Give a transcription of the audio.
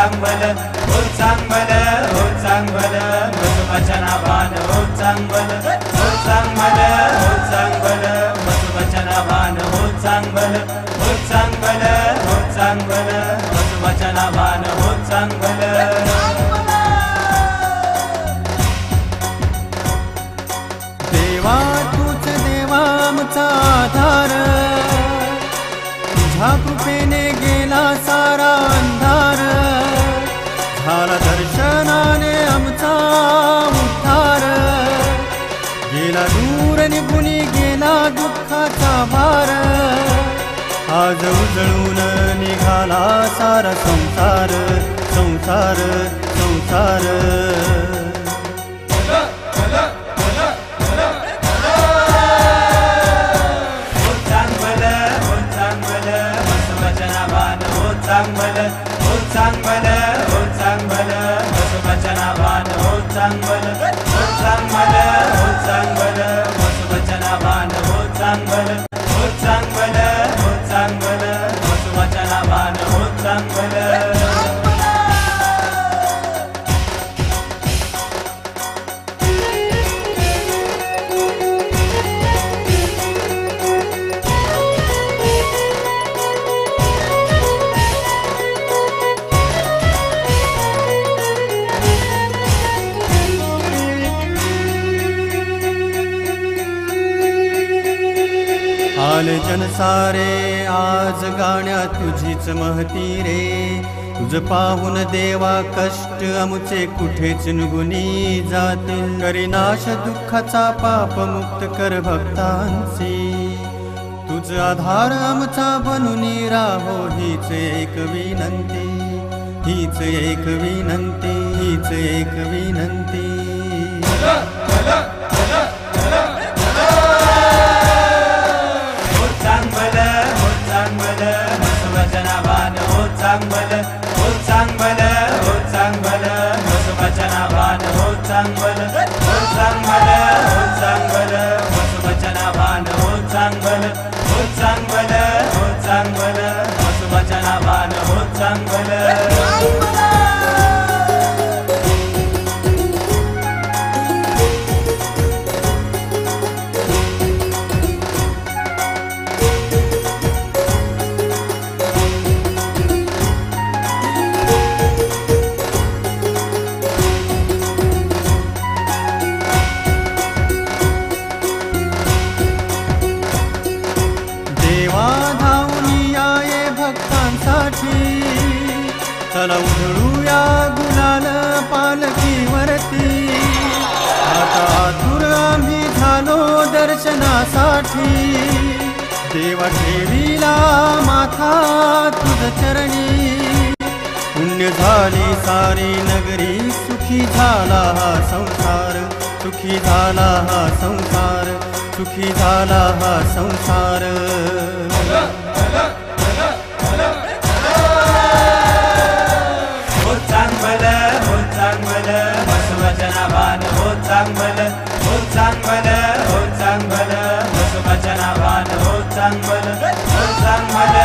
चांगल हो चांगल हो चांगल वचनाभान हो चांगल हो चांगल हो चांगल वचनाभान हो चांगल हो चांगल हो चांगल वचनाभान हो चांगल. देवा तूच देवा आमचा आधार. तुझ्या कृपेने गेला गेला दूर निघुनी गेला दुःखाचा भार. आज उजळून निघाला सारा संसार संसार संसार. हो चांगल हो चांगल हो चांगल हो चांगल हो चांगल आले सारे आज गाण्या तुझीच महती रे. तुझ पाहून देवा कष्ट आमचे कुठेच निगुनी जातील. करी नाश दुःखाचा पाप मुक्त कर भक्तांची तुझ आधार आमचा बनून राहो हीच एक विनंती. हीच एक विनंती हीच एक विनंती. hotzangwele, hozu. चला उधळूया गुलाल पालखीवरती आता आतुर आम्ही झालो दर्शनासाठी. देवा ठेवीला माथा तुझ चरणी. पुण्य झाली सारी नगरी सुखी झाला हा संसार. सुखी झाला हा संसार सुखी झाला हा संसार. चांगल वचनाभान हो चांगल हो चांगल हो चांगल वचनाभान हो चांगल हो चांगल हो चांगल हो चांगल हो चांगल